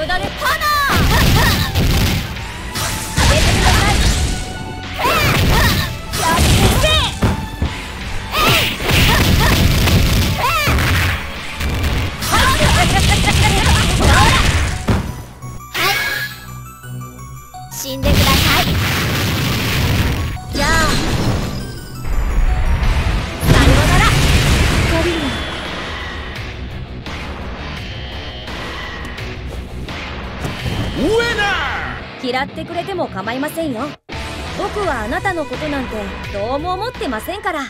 無駄でパ死んでください嫌ってくれても構いませんよ。僕はあなたのことなんてどうも思ってませんから。